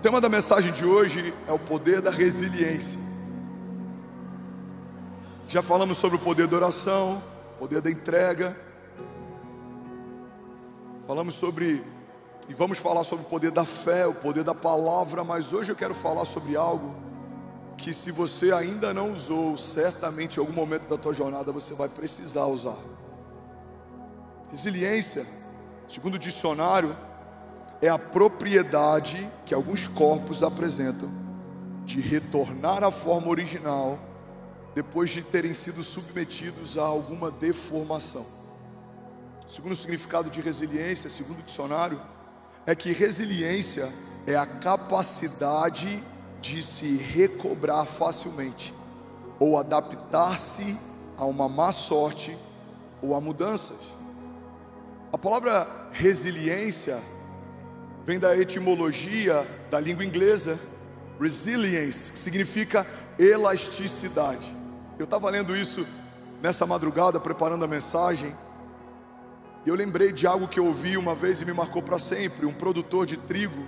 O tema da mensagem de hoje é o poder da resiliência. Já falamos sobre o poder da oração, poder da entrega. Falamos sobre e vamos falar sobre o poder da fé, o poder da palavra, mas hoje eu quero falar sobre algo que se você ainda não usou, certamente em algum momento da tua jornada você vai precisar usar. Resiliência, segundo o dicionário, é a propriedade que alguns corpos apresentam de retornar à forma original depois de terem sido submetidos a alguma deformação. Segundo o significado de resiliência, segundo o dicionário, é que resiliência é a capacidade de se recobrar facilmente ou adaptar-se a uma má sorte ou a mudanças. A palavra resiliência vem da etimologia da língua inglesa, resilience, que significa elasticidade. Eu estava lendo isso nessa madrugada, preparando a mensagem, e eu lembrei de algo que eu ouvi uma vez e me marcou para sempre: um produtor de trigo,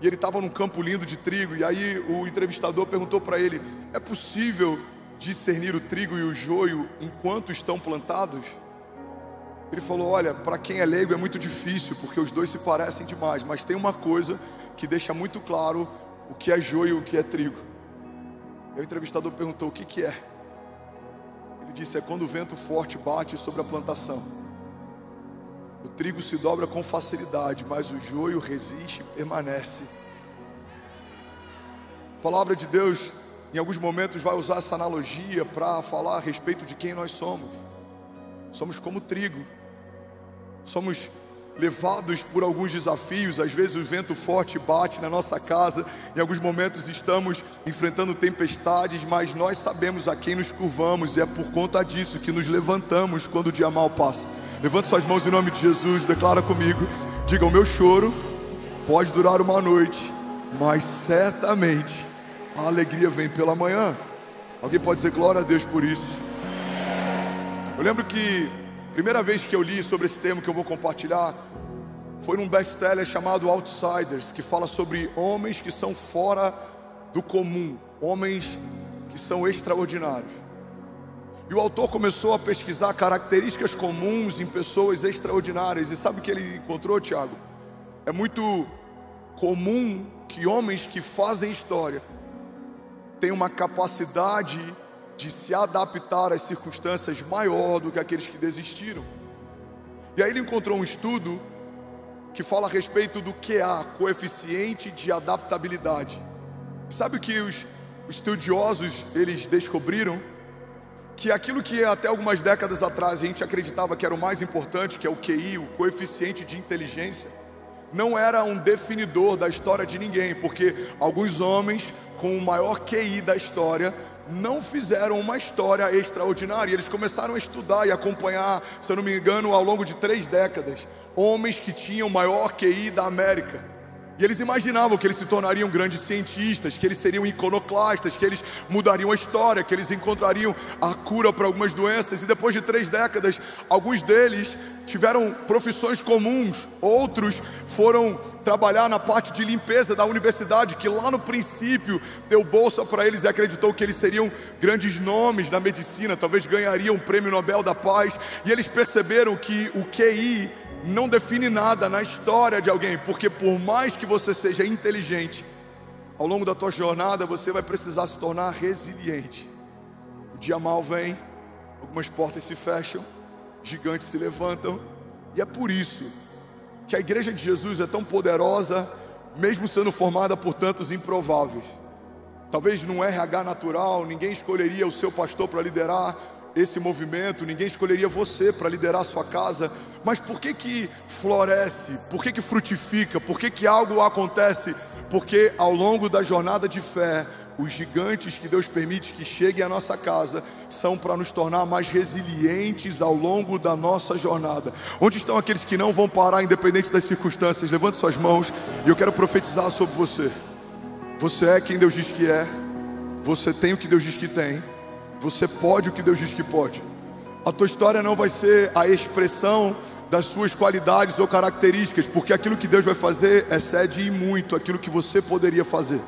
e ele estava num campo lindo de trigo, e aí o entrevistador perguntou para ele: é possível discernir o trigo e o joio enquanto estão plantados? Ele falou: Olha, para quem é leigo é muito difícil, porque os dois se parecem demais, mas tem uma coisa que deixa muito claro o que é joio e o que é trigo. E o entrevistador perguntou: O que, que é? Ele disse: É quando o vento forte bate sobre a plantação. O trigo se dobra com facilidade, mas o joio resiste e permanece. A palavra de Deus, em alguns momentos, vai usar essa analogia para falar a respeito de quem nós somos. Somos como trigo somos levados por alguns desafios, às vezes o vento forte bate na nossa casa, em alguns momentos estamos enfrentando tempestades, mas nós sabemos a quem nos curvamos e é por conta disso que nos levantamos quando o dia mal passa. Levante suas mãos em nome de Jesus, declara comigo, diga: o meu choro pode durar uma noite, mas certamente a alegria vem pela manhã. Alguém pode dizer glória a Deus por isso? Eu lembro que Primeira vez que eu li sobre esse termo que eu vou compartilhar foi num best-seller chamado Outsiders, que fala sobre homens que são fora do comum, homens que são extraordinários. E o autor começou a pesquisar características comuns em pessoas extraordinárias. E sabe o que ele encontrou, Tiago? É muito comum que homens que fazem história tenham uma capacidade de se adaptar às circunstâncias maior do que aqueles que desistiram. E aí ele encontrou um estudo que fala a respeito do QA, coeficiente de adaptabilidade. Sabe o que os estudiosos eles descobriram? Que aquilo que até algumas décadas atrás a gente acreditava que era o mais importante, que é o QI, o coeficiente de inteligência, não era um definidor da história de ninguém, porque alguns homens com o maior QI da história não fizeram uma história extraordinária. Eles começaram a estudar e acompanhar, se eu não me engano, ao longo de três décadas, homens que tinham maior QI da América. E eles imaginavam que eles se tornariam grandes cientistas, que eles seriam iconoclastas, que eles mudariam a história, que eles encontrariam a cura para algumas doenças. E depois de três décadas, alguns deles tiveram profissões comuns, outros foram trabalhar na parte de limpeza da universidade, que lá no princípio deu bolsa para eles e acreditou que eles seriam grandes nomes na medicina, talvez ganhariam o prêmio Nobel da Paz. E eles perceberam que o QI não define nada na história de alguém, porque por mais que você seja inteligente, ao longo da tua jornada você vai precisar se tornar resiliente. O dia mal vem, algumas portas se fecham, gigantes se levantam, e é por isso que a igreja de Jesus é tão poderosa, mesmo sendo formada por tantos improváveis. Talvez num RH natural, ninguém escolheria o seu pastor para liderar esse movimento, ninguém escolheria você para liderar a sua casa, mas por que que floresce? Por que que frutifica? Por que que algo acontece? Porque ao longo da jornada de fé, os gigantes que Deus permite que cheguem à nossa casa são para nos tornar mais resilientes ao longo da nossa jornada. Onde estão aqueles que não vão parar independente das circunstâncias? Levante suas mãos e eu quero profetizar sobre você. Você é quem Deus diz que é. Você tem o que Deus diz que tem. Você pode o que Deus diz que pode. A tua história não vai ser a expressão das suas qualidades ou características, porque aquilo que Deus vai fazer excede e muito aquilo que você poderia fazer.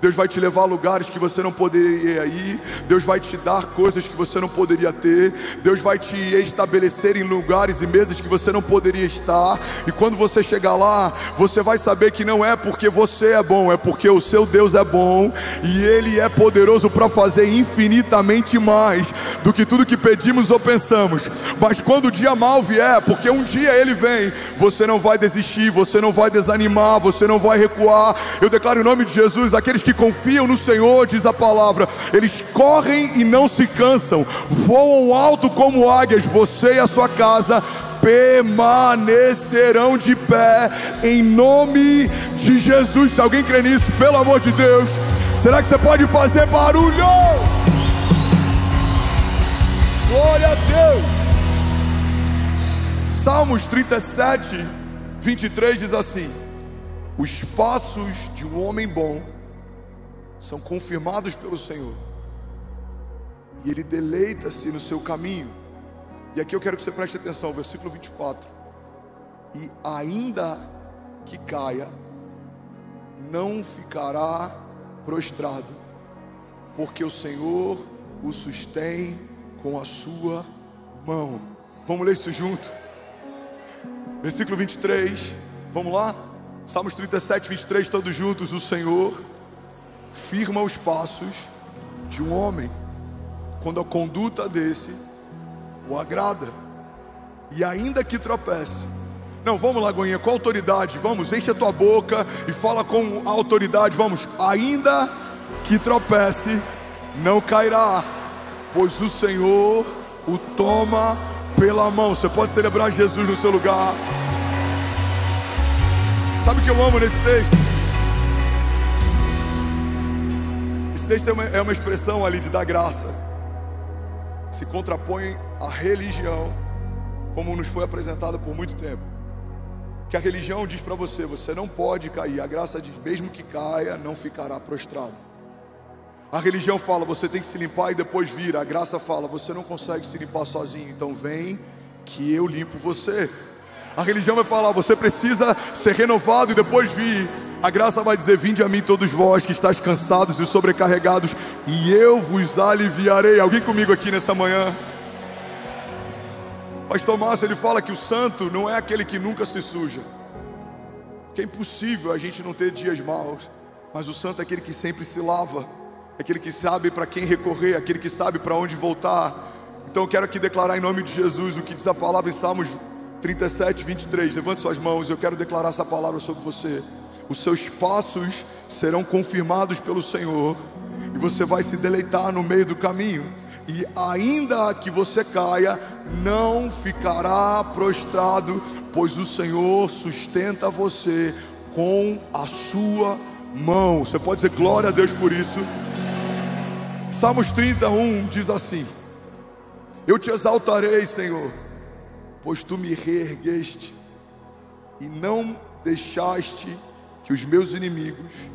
Deus vai te levar a lugares que você não poderia ir, Deus vai te dar coisas que você não poderia ter, Deus vai te estabelecer em lugares e mesas que você não poderia estar, e quando você chegar lá, você vai saber que não é porque você é bom, é porque o seu Deus é bom e Ele é poderoso para fazer infinitamente mais do que tudo que pedimos ou pensamos. Mas quando o dia mal vier, porque um dia ele vem, você não vai desistir, você não vai desanimar, você não vai recuar. Eu declaro em nome de Jesus, aqueles que confiam no Senhor, diz a palavra, eles correm e não se cansam, voam alto como águias, você e a sua casa permanecerão de pé em nome de Jesus. Se alguém crê nisso, pelo amor de Deus, será que você pode fazer barulho? Glória a Deus. Salmos 37, 23 diz assim: Os passos de um homem bom são confirmados pelo Senhor. E Ele deleita-se no seu caminho. E aqui eu quero que você preste atenção, versículo 24. E ainda que caia, não ficará prostrado, porque o Senhor o sustém com a sua mão. Vamos ler isso junto. Versículo 23. Vamos lá? Salmos 37, 23, todos juntos. O Senhor firma os passos de um homem quando a conduta desse o agrada. E ainda que tropece. Não, vamos lá, Goinha, com autoridade, vamos, enche a tua boca e fala com autoridade, vamos. Ainda que tropece, não cairá, pois o Senhor o toma pela mão. Você pode celebrar Jesus no seu lugar. Sabe o que eu amo nesse texto? Esse texto é uma, é uma expressão ali de dar graça. Se contrapõe à religião, como nos foi apresentada por muito tempo. Que a religião diz para você: você não pode cair. A graça diz: mesmo que caia, não ficará prostrado. A religião fala: você tem que se limpar e depois vir. A graça fala: você não consegue se limpar sozinho, então vem que eu limpo você. A religião vai falar: você precisa ser renovado e depois vir. A graça vai dizer: Vinde a mim, todos vós que estáis cansados e sobrecarregados, e eu vos aliviarei. Alguém comigo aqui nessa manhã? Pastor Márcio, ele fala que o santo não é aquele que nunca se suja, que é impossível a gente não ter dias maus, mas o santo é aquele que sempre se lava, é aquele que sabe para quem recorrer, é aquele que sabe para onde voltar. Então eu quero aqui declarar em nome de Jesus o que diz a palavra em Salmos 37, 23. Levante suas mãos, eu quero declarar essa palavra sobre você os seus passos serão confirmados pelo Senhor, e você vai se deleitar no meio do caminho, e ainda que você caia, não ficará prostrado, pois o Senhor sustenta você com a sua mão. Você pode dizer glória a Deus por isso. Salmos 31 diz assim: Eu te exaltarei, Senhor, pois tu me reergueste e não deixaste que os meus inimigos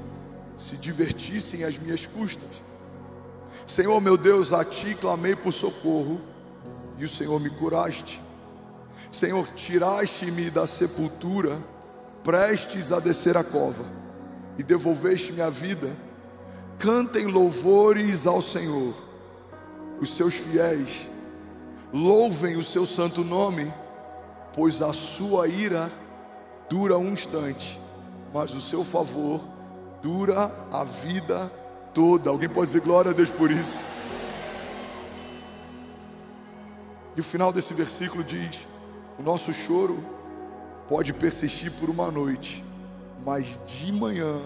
se divertissem às minhas custas. Senhor meu Deus, a ti clamei por socorro e o Senhor me curaste. Senhor, tiraste-me da sepultura, prestes a descer a cova, e devolveste minha vida. Cantem louvores ao Senhor, os seus fiéis, louvem o seu santo nome, pois a sua ira dura um instante mas o seu favor dura a vida toda. Alguém pode dizer glória a Deus por isso? E o final desse versículo diz: O nosso choro pode persistir por uma noite, mas de manhã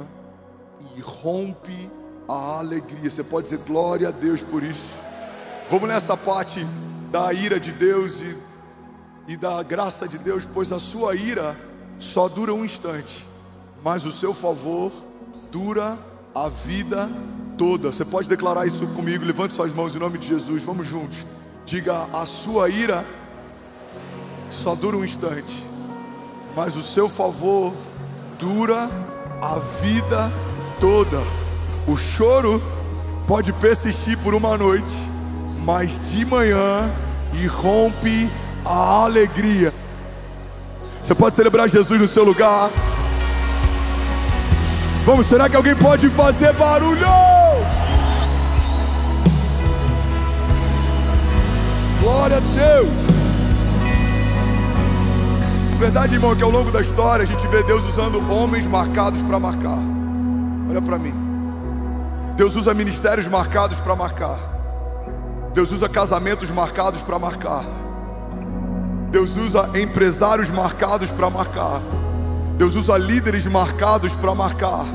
irrompe a alegria. Você pode dizer glória a Deus por isso. Vamos nessa parte da ira de Deus e, e da graça de Deus, pois a sua ira só dura um instante mas o seu favor dura a vida toda. Você pode declarar isso comigo? Levante suas mãos em nome de Jesus. Vamos juntos. Diga: a sua ira só dura um instante, mas o seu favor dura a vida toda. O choro pode persistir por uma noite, mas de manhã irrompe a alegria. Você pode celebrar Jesus no seu lugar. Vamos, será que alguém pode fazer barulho? Glória a Deus. Verdade, irmão, que ao longo da história a gente vê Deus usando homens marcados para marcar. Olha para mim. Deus usa ministérios marcados para marcar. Deus usa casamentos marcados para marcar. Deus usa empresários marcados para marcar. Deus usa líderes marcados para marcar.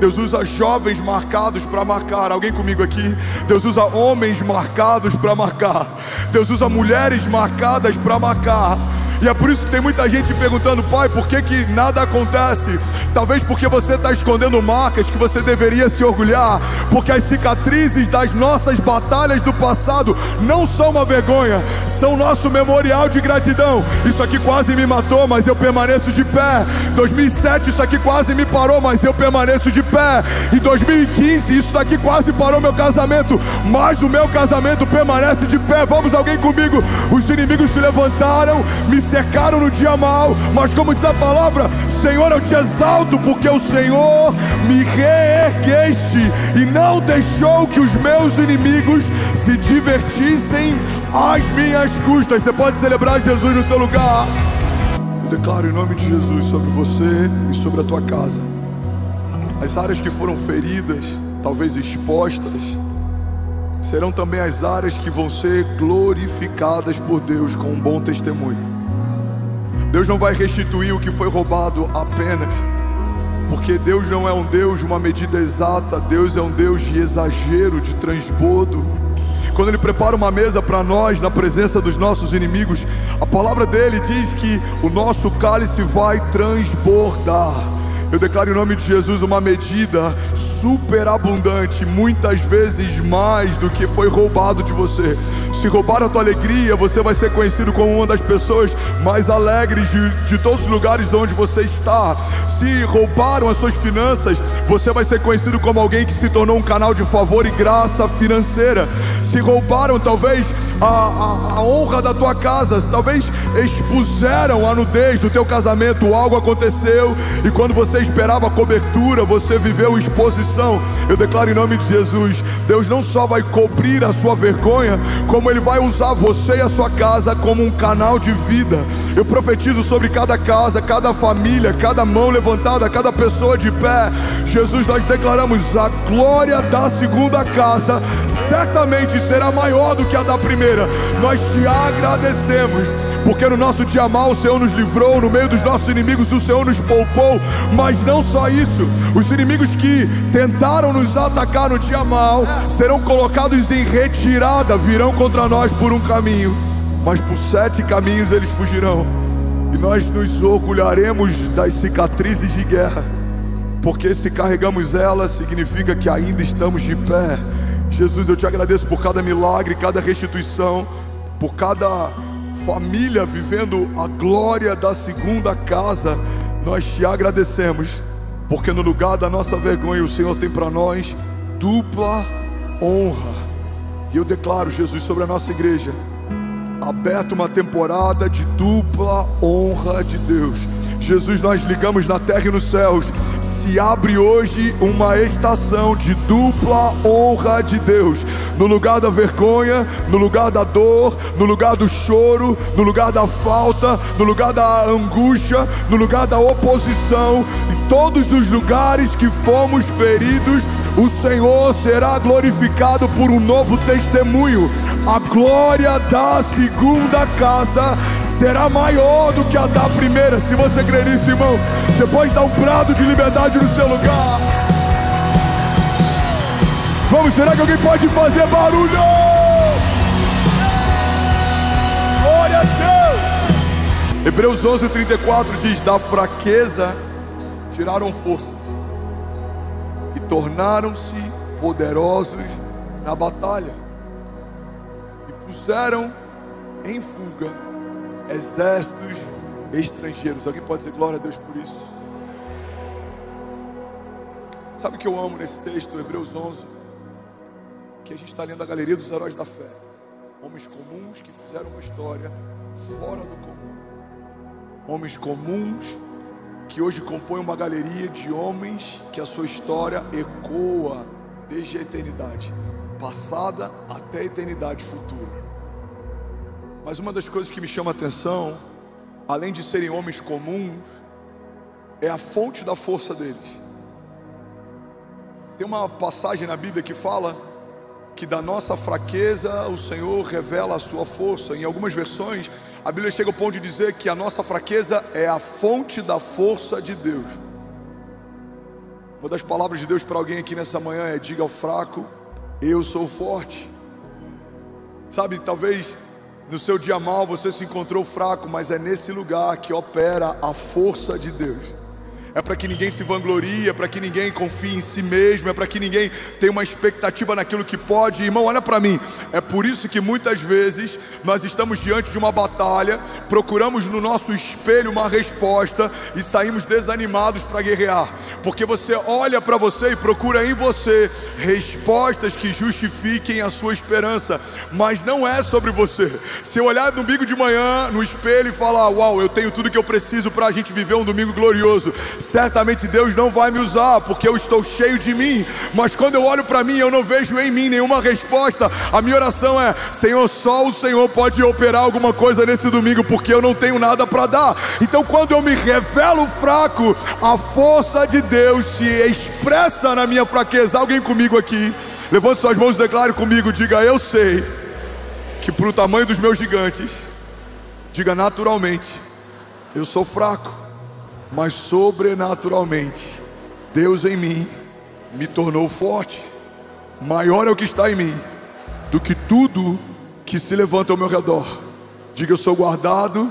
Deus usa jovens marcados para marcar. Alguém comigo aqui? Deus usa homens marcados para marcar. Deus usa mulheres marcadas para marcar. E é por isso que tem muita gente perguntando, pai, por que, que nada acontece? Talvez porque você está escondendo marcas que você deveria se orgulhar, porque as cicatrizes das nossas batalhas do passado não são uma vergonha, são nosso memorial de gratidão. Isso aqui quase me matou, mas eu permaneço de pé. 2007 isso aqui quase me parou, mas eu permaneço de pé. Em 2015 isso daqui quase parou meu casamento, mas o meu casamento permanece de pé. Vamos alguém comigo? Os inimigos se levantaram, me cercaram no dia mal, mas como diz a palavra, Senhor, eu te exalto, porque o Senhor me reergueste e não deixou que os meus inimigos se divertissem às minhas custas. Você pode celebrar Jesus no seu lugar. Eu declaro em nome de Jesus sobre você e sobre a tua casa. As áreas que foram feridas, talvez expostas, serão também as áreas que vão ser glorificadas por Deus com um bom testemunho. Deus não vai restituir o que foi roubado apenas, porque Deus não é um Deus de uma medida exata, Deus é um Deus de exagero, de transbordo. Quando Ele prepara uma mesa para nós na presença dos nossos inimigos, a palavra dele diz que o nosso cálice vai transbordar. Eu declaro em nome de Jesus uma medida superabundante, muitas vezes mais do que foi roubado de você. Se roubaram a tua alegria, você vai ser conhecido como uma das pessoas mais alegres de, de todos os lugares onde você está. Se roubaram as suas finanças, você vai ser conhecido como alguém que se tornou um canal de favor e graça financeira. Se roubaram talvez a, a, a honra da tua casa, talvez expuseram a nudez do teu casamento, algo aconteceu e quando você esperava cobertura, você viveu exposição. Eu declaro em nome de Jesus: Deus não só vai cobrir a sua vergonha, como Ele vai usar você e a sua casa como um canal de vida. Eu profetizo sobre cada casa, cada família, cada mão levantada, cada pessoa de pé. Jesus, nós declaramos a glória da segunda casa, certamente será maior do que a da primeira. Nós te agradecemos, porque no nosso dia mal o Senhor nos livrou, no meio dos nossos inimigos o Senhor nos poupou, mas não só isso, os inimigos que tentaram nos atacar no dia mal serão colocados em retirada, virão contra nós por um caminho, mas por sete caminhos eles fugirão. E nós nos orgulharemos das cicatrizes de guerra, porque se carregamos elas, significa que ainda estamos de pé. Jesus, eu te agradeço por cada milagre, cada restituição, por cada família vivendo a glória da segunda casa nós te agradecemos, porque no lugar da nossa vergonha, o Senhor tem para nós dupla honra. E eu declaro, Jesus, sobre a nossa igreja, aberto uma temporada de dupla honra de Deus. Jesus, nós ligamos na terra e nos céus. Se abre hoje uma estação de dupla honra de Deus. No lugar da vergonha, no lugar da dor, no lugar do choro, no lugar da falta, no lugar da angústia, no lugar da oposição, em todos os lugares que fomos feridos, o Senhor será glorificado por um novo testemunho. A glória da segunda casa será maior do que a da primeira. Se você crer nisso, irmão, você pode dar um prado de liberdade no seu lugar. Vamos, será que alguém pode fazer barulho? Glória a Deus! Hebreus 11, 34 diz: Da fraqueza tiraram forças e tornaram-se poderosos na batalha e puseram em fuga exércitos estrangeiros. Alguém pode dizer glória a Deus por isso? Sabe o que eu amo nesse texto, Hebreus 11? Que a gente está lendo a galeria dos heróis da fé. Homens comuns que fizeram uma história fora do comum. homens comuns, que hoje compõem uma galeria de homens que a sua história ecoa desde a eternidade passada até a eternidade futura. Mas uma das coisas que me chama a atenção, além de serem homens comuns, é a fonte da força deles. Tem uma passagem na Bíblia que fala que da nossa fraqueza o Senhor revela a sua força. Em algumas versões, a Bíblia chega ao ponto de dizer que a nossa fraqueza é a fonte da força de Deus. Uma das palavras de Deus para alguém aqui nessa manhã é: diga ao fraco, eu sou forte. Sabe, talvez no seu dia mal você se encontrou fraco, mas é nesse lugar que opera a força de Deus é para que ninguém se vanglorie, é para que ninguém confie em si mesmo, é para que ninguém tenha uma expectativa naquilo que pode. Irmão, olha para mim, é por isso que muitas vezes nós estamos diante de uma batalha, procuramos no nosso espelho uma resposta e saímos desanimados para guerrear, porque você olha para você e procura em você respostas que justifiquem a sua esperança, mas não é sobre você. Se eu olhar domingo de manhã no espelho e falar, uau, eu tenho tudo que eu preciso para a gente viver um domingo glorioso, certamente Deus não vai me usar, porque eu estou cheio de mim. Mas quando eu olho para mim, eu não vejo em mim nenhuma resposta. A minha oração é: Senhor, só o Senhor pode operar alguma coisa nesse domingo, porque eu não tenho nada para dar. Então, quando eu me revelo fraco, a força de Deus se expressa na minha fraqueza. Alguém comigo aqui? Levante suas mãos e declare comigo: diga, eu sei que para o tamanho dos meus gigantes, diga naturalmente, eu sou fraco mas sobrenaturalmente, Deus em mim me tornou forte. Maior é o que está em mim do que tudo que se levanta ao meu redor. Diga: Eu sou guardado,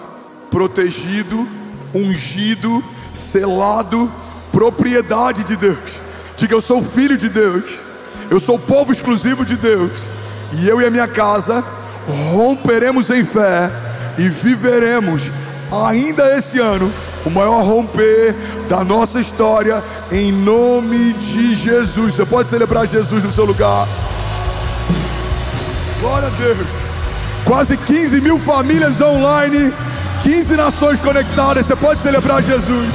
protegido, ungido, selado, propriedade de Deus. Diga: Eu sou filho de Deus. Eu sou povo exclusivo de Deus. E eu e a minha casa romperemos em fé e viveremos ainda esse ano o maior romper da nossa história, em nome de Jesus. Você pode celebrar Jesus no seu lugar. Glória a Deus. Quase 15 mil famílias online, 15 nações conectadas. Você pode celebrar Jesus.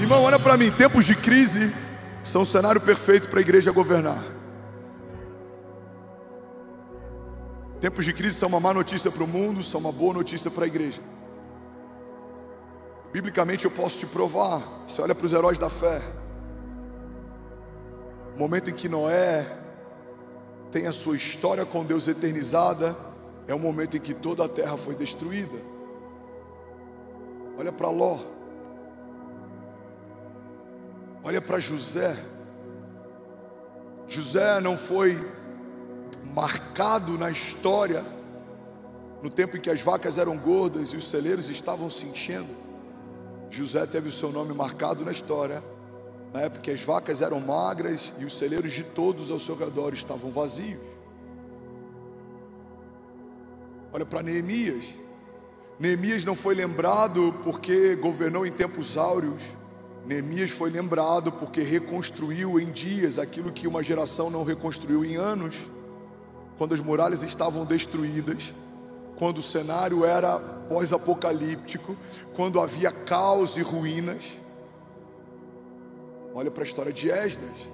Irmão, olha para mim. Tempos de crise são o cenário perfeito para a igreja governar. Tempos de crise são uma má notícia para o mundo, são uma boa notícia para a igreja. Biblicamente eu posso te provar. Você olha para os heróis da fé. O momento em que Noé tem a sua história com Deus eternizada, é o momento em que toda a terra foi destruída. Olha para Ló. Olha para José. José não foi marcado na história no tempo em que as vacas eram gordas e os celeiros estavam se enchendo. José teve o seu nome marcado na história, na época que as vacas eram magras e os celeiros de todos ao seu redor estavam vazios. Olha para Neemias. Neemias não foi lembrado porque governou em tempos áureos. Neemias foi lembrado porque reconstruiu em dias aquilo que uma geração não reconstruiu em anos, quando as muralhas estavam destruídas quando o cenário era pós-apocalíptico, quando havia caos e ruínas. Olha para a história de Esdras.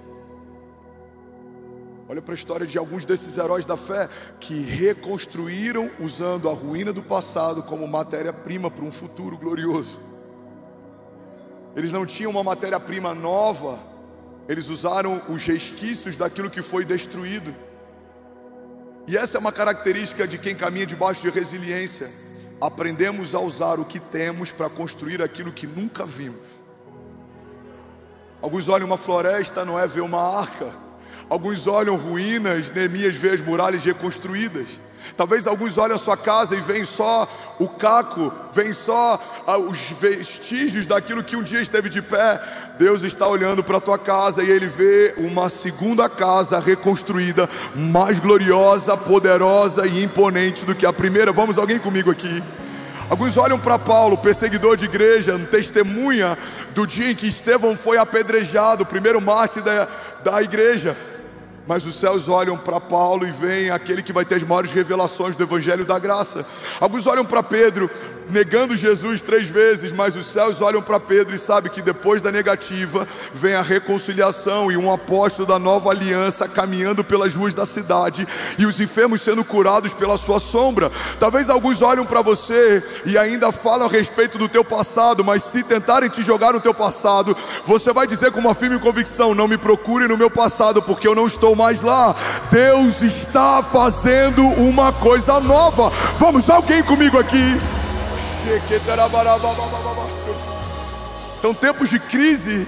Olha para a história de alguns desses heróis da fé que reconstruíram usando a ruína do passado como matéria-prima para um futuro glorioso. Eles não tinham uma matéria-prima nova, eles usaram os resquícios daquilo que foi destruído. E essa é uma característica de quem caminha debaixo de resiliência. Aprendemos a usar o que temos para construir aquilo que nunca vimos. Alguns olham uma floresta, não é ver uma arca. Alguns olham ruínas, Neemias vê as muralhas reconstruídas. Talvez alguns olhem a sua casa e veem só o caco, veem só ah, os vestígios daquilo que um dia esteve de pé. Deus está olhando para a tua casa e ele vê uma segunda casa reconstruída, mais gloriosa, poderosa e imponente do que a primeira. Vamos, alguém comigo aqui? Alguns olham para Paulo, perseguidor de igreja, testemunha do dia em que Estevão foi apedrejado, o primeiro mártir da, da igreja. Mas os céus olham para Paulo e veem aquele que vai ter as maiores revelações do Evangelho da Graça. Alguns olham para Pedro, negando Jesus três vezes, mas os céus olham para Pedro e sabem que depois da negativa vem a reconciliação e um apóstolo da nova aliança caminhando pelas ruas da cidade e os enfermos sendo curados pela sua sombra. Talvez alguns olham para você e ainda falam a respeito do teu passado, mas se tentarem te jogar no teu passado, você vai dizer com uma firme convicção: não me procure no meu passado, porque eu não estou mais lá. Deus está fazendo uma coisa nova. Vamos, alguém comigo aqui. Então, tempos de crise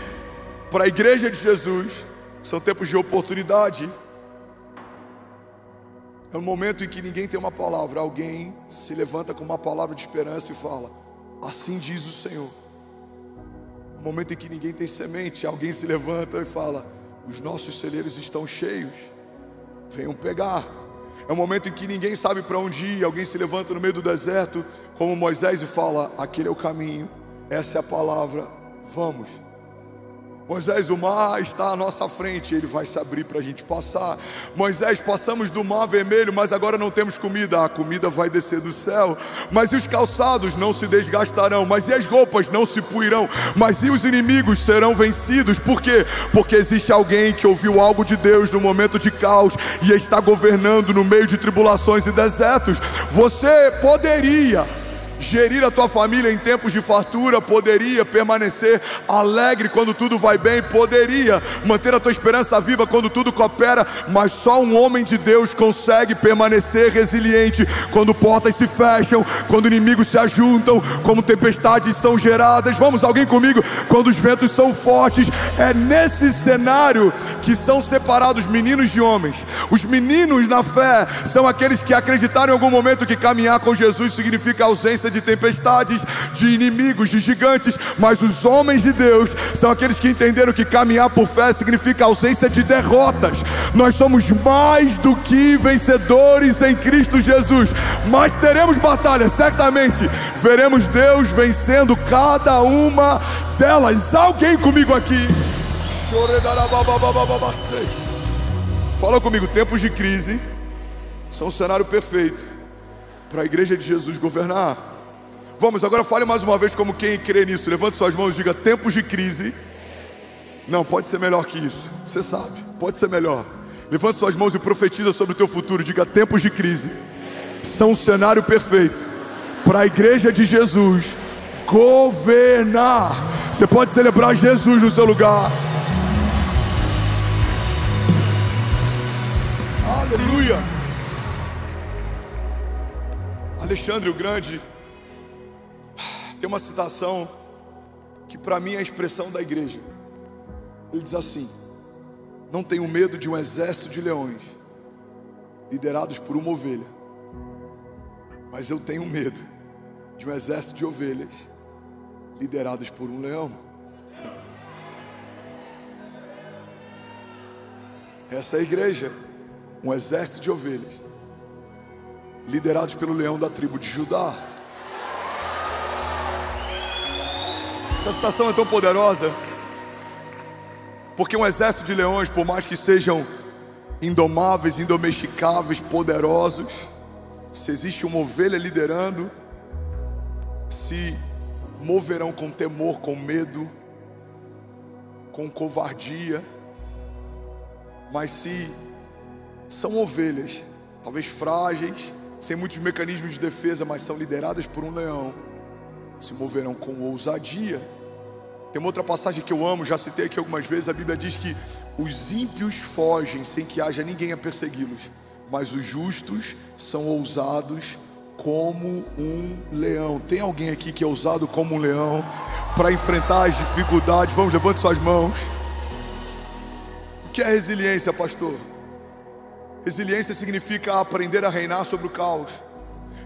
para a igreja de Jesus são tempos de oportunidade. É um momento em que ninguém tem uma palavra, alguém se levanta com uma palavra de esperança e fala: Assim diz o Senhor. É um momento em que ninguém tem semente, alguém se levanta e fala: Os nossos celeiros estão cheios, venham pegar. É um momento em que ninguém sabe para onde ir, alguém se levanta no meio do deserto, como Moisés, e fala: Aquele é o caminho, essa é a palavra, vamos. Moisés, o mar está à nossa frente, ele vai se abrir para a gente passar. Moisés, passamos do mar vermelho, mas agora não temos comida, a comida vai descer do céu. Mas e os calçados não se desgastarão, mas e as roupas não se puirão, mas e os inimigos serão vencidos, por quê? Porque existe alguém que ouviu algo de Deus no momento de caos e está governando no meio de tribulações e desertos. Você poderia gerir a tua família em tempos de fartura, poderia permanecer alegre quando tudo vai bem, poderia manter a tua esperança viva quando tudo coopera, mas só um homem de Deus consegue permanecer resiliente quando portas se fecham, quando inimigos se ajuntam, como tempestades são geradas. Vamos, alguém comigo? Quando os ventos são fortes, é nesse cenário que são separados meninos de homens. Os meninos na fé são aqueles que acreditaram em algum momento que caminhar com Jesus significa ausência de tempestades, de inimigos, de gigantes, mas os homens de Deus são aqueles que entenderam que caminhar por fé significa ausência de derrotas. Nós somos mais do que vencedores em Cristo Jesus, mas teremos batalhas, certamente veremos Deus vencendo cada uma delas. Alguém comigo aqui? Fala comigo, tempos de crise são um cenário perfeito para a igreja de Jesus governar. Vamos, agora fale mais uma vez como quem crê nisso. Levante suas mãos e diga: tempos de crise. Não, pode ser melhor que isso. Você sabe, pode ser melhor. Levante suas mãos e profetiza sobre o teu futuro. Diga: tempos de crise são um cenário perfeito para a igreja de Jesus governar. Você pode celebrar Jesus no seu lugar. Aleluia. Alexandre o Grande tem uma citação que para mim é a expressão da igreja. Ele diz assim: Não tenho medo de um exército de leões liderados por uma ovelha, mas eu tenho medo de um exército de ovelhas liderados por um leão. Essa é a igreja, um exército de ovelhas liderados pelo leão da tribo de Judá. Essa citação é tão poderosa, porque um exército de leões, por mais que sejam indomáveis, indomesticáveis, poderosos, se existe uma ovelha liderando, se moverão com temor, com medo, com covardia, mas se são ovelhas, talvez frágeis, sem muitos mecanismos de defesa, mas são lideradas por um leão, se moverão com ousadia. Tem uma outra passagem que eu amo, já citei aqui algumas vezes. A Bíblia diz que os ímpios fogem sem que haja ninguém a persegui-los, mas os justos são ousados como um leão. Tem alguém aqui que é ousado como um leão para enfrentar as dificuldades? Vamos, levante suas mãos. O que é resiliência, pastor? Resiliência significa aprender a reinar sobre o caos.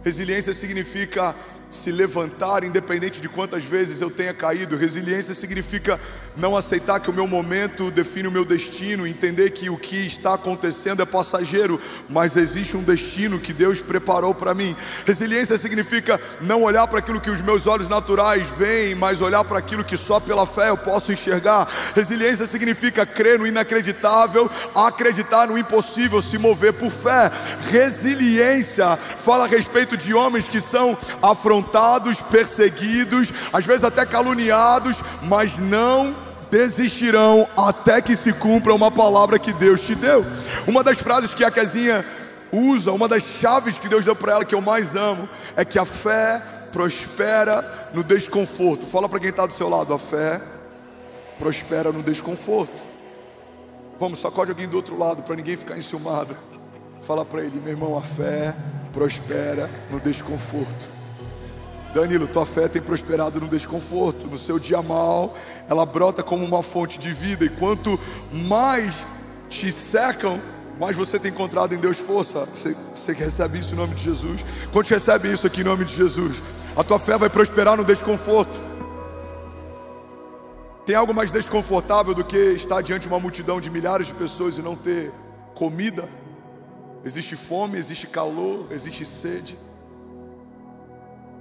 Resiliência significa se levantar, independente de quantas vezes eu tenha caído. Resiliência significa não aceitar que o meu momento define o meu destino, entender que o que está acontecendo é passageiro, mas existe um destino que Deus preparou para mim. Resiliência significa não olhar para aquilo que os meus olhos naturais veem, mas olhar para aquilo que só pela fé eu posso enxergar. Resiliência significa crer no inacreditável, acreditar no impossível, se mover por fé. Resiliência fala a respeito de homens que são afrontados afrontados, perseguidos, às vezes até caluniados, mas não desistirão até que se cumpra uma palavra que Deus te deu. Uma das frases que a Kezinha usa, uma das chaves que Deus deu para ela que eu mais amo, é que a fé prospera no desconforto. Fala para quem está do seu lado, a fé prospera no desconforto. Vamos, sacode alguém do outro lado para ninguém ficar enciumado. Fala para ele, meu irmão, a fé prospera no desconforto. Danilo, tua fé tem prosperado no desconforto, no seu dia mal, ela brota como uma fonte de vida, e quanto mais te secam, mais você tem encontrado em Deus força. Você, você recebe isso em nome de Jesus? Quantos recebe isso aqui em nome de Jesus? A tua fé vai prosperar no desconforto. Tem algo mais desconfortável do que estar diante de uma multidão de milhares de pessoas e não ter comida? Existe fome, existe calor, existe sede.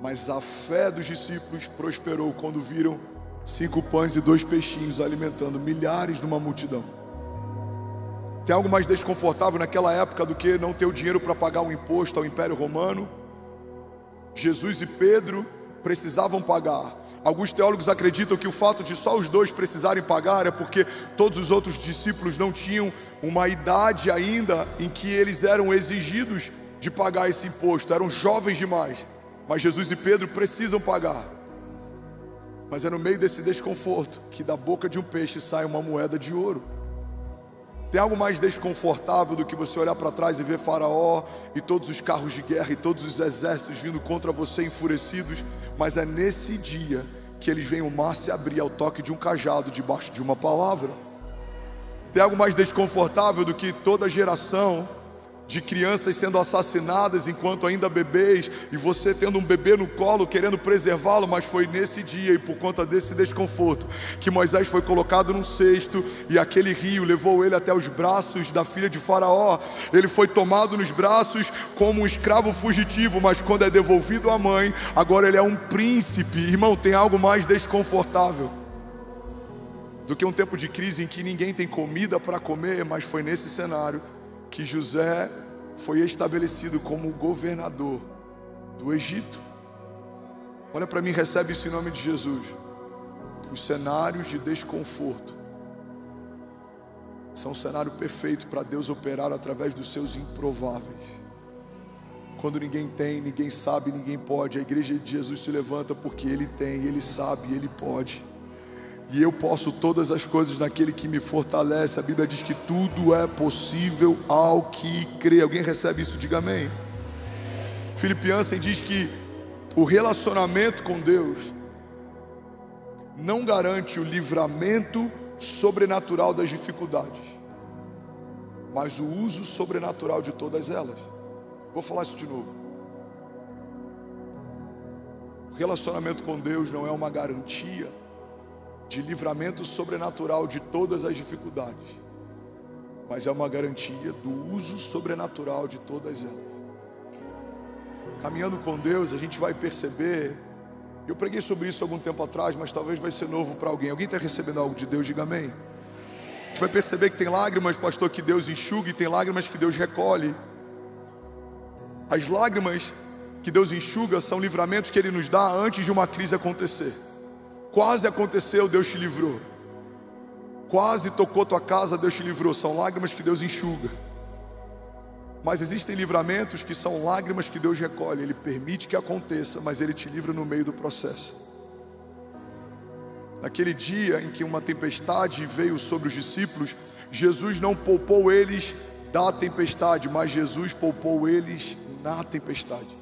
Mas a fé dos discípulos prosperou quando viram cinco pães e dois peixinhos alimentando milhares numa multidão. Tem algo mais desconfortável naquela época do que não ter o dinheiro para pagar um imposto ao Império Romano? Jesus e Pedro precisavam pagar. Alguns teólogos acreditam que o fato de só os dois precisarem pagar é porque todos os outros discípulos não tinham uma idade ainda em que eles eram exigidos de pagar esse imposto, eram jovens demais. Mas Jesus e Pedro precisam pagar. Mas é no meio desse desconforto que da boca de um peixe sai uma moeda de ouro. Tem algo mais desconfortável do que você olhar para trás e ver Faraó e todos os carros de guerra e todos os exércitos vindo contra você enfurecidos, mas é nesse dia que eles veem o mar se abrir ao toque de um cajado debaixo de uma palavra. Tem algo mais desconfortável do que toda geração de crianças sendo assassinadas enquanto ainda bebês, e você tendo um bebê no colo querendo preservá-lo, mas foi nesse dia e por conta desse desconforto que Moisés foi colocado num cesto e aquele rio levou ele até os braços da filha de Faraó. Ele foi tomado nos braços como um escravo fugitivo, mas quando é devolvido à mãe, agora ele é um príncipe. Irmão, tem algo mais desconfortável do que um tempo de crise em que ninguém tem comida para comer, mas foi nesse cenário que José foi estabelecido como governador do Egito. Olha para mim, recebe isso em nome de Jesus. Os cenários de desconforto são um cenário perfeito para Deus operar através dos seus improváveis. Quando ninguém tem, ninguém sabe, ninguém pode, a igreja de Jesus se levanta porque Ele tem, Ele sabe, Ele pode. E eu posso todas as coisas naquele que me fortalece. A Bíblia diz que tudo é possível ao que crê. Alguém recebe isso? Diga amém. Filipiansen diz que o relacionamento com Deus não garante o livramento sobrenatural das dificuldades, mas o uso sobrenatural de todas elas. Vou falar isso de novo. O relacionamento com Deus não é uma garantia de livramento sobrenatural de todas as dificuldades, mas é uma garantia do uso sobrenatural de todas elas. Caminhando com Deus, a gente vai perceber. Eu preguei sobre isso algum tempo atrás, mas talvez vai ser novo para alguém. Alguém está recebendo algo de Deus? Diga amém. A gente vai perceber que tem lágrimas, pastor, que Deus enxuga e tem lágrimas que Deus recolhe. As lágrimas que Deus enxuga são livramentos que Ele nos dá antes de uma crise acontecer. Quase aconteceu, Deus te livrou. Quase tocou tua casa, Deus te livrou. São lágrimas que Deus enxuga. Mas existem livramentos que são lágrimas que Deus recolhe. Ele permite que aconteça, mas Ele te livra no meio do processo. Naquele dia em que uma tempestade veio sobre os discípulos, Jesus não poupou eles da tempestade, mas Jesus poupou eles na tempestade.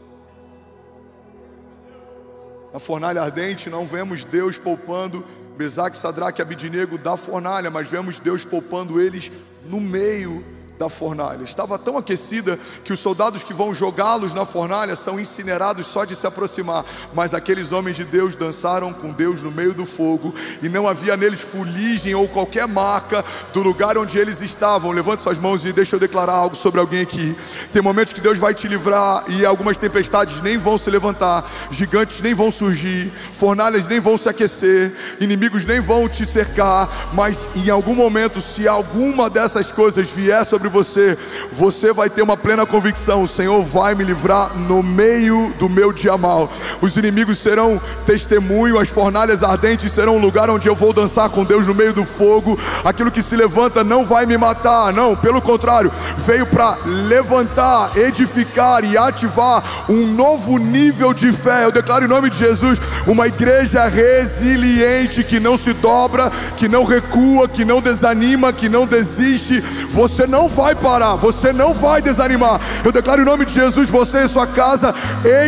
Na fornalha ardente não vemos Deus poupando. Mesaque, Sadraque e Abidinego da fornalha, mas vemos Deus poupando eles no meio da fornalha. Estava tão aquecida que os soldados que vão jogá-los na fornalha são incinerados só de se aproximar. Mas aqueles homens de Deus dançaram com Deus no meio do fogo e não havia neles fuligem ou qualquer marca do lugar onde eles estavam. Levante suas mãos e deixa eu declarar algo sobre alguém aqui. Tem momentos que Deus vai te livrar e algumas tempestades nem vão se levantar, gigantes nem vão surgir, fornalhas nem vão se aquecer, inimigos nem vão te cercar, mas em algum momento, se alguma dessas coisas vier sobre você, você vai ter uma plena convicção: o Senhor vai me livrar no meio do meu dia mal. Os inimigos serão testemunho, as fornalhas ardentes serão um lugar onde eu vou dançar com Deus no meio do fogo. Aquilo que se levanta não vai me matar, não, pelo contrário, veio para levantar, edificar e ativar um novo nível de fé. Eu declaro em nome de Jesus uma igreja resiliente que não se dobra, que não recua, que não desanima, que não desiste. Você não vai parar, você não vai desanimar. Eu declaro em nome de Jesus, você e sua casa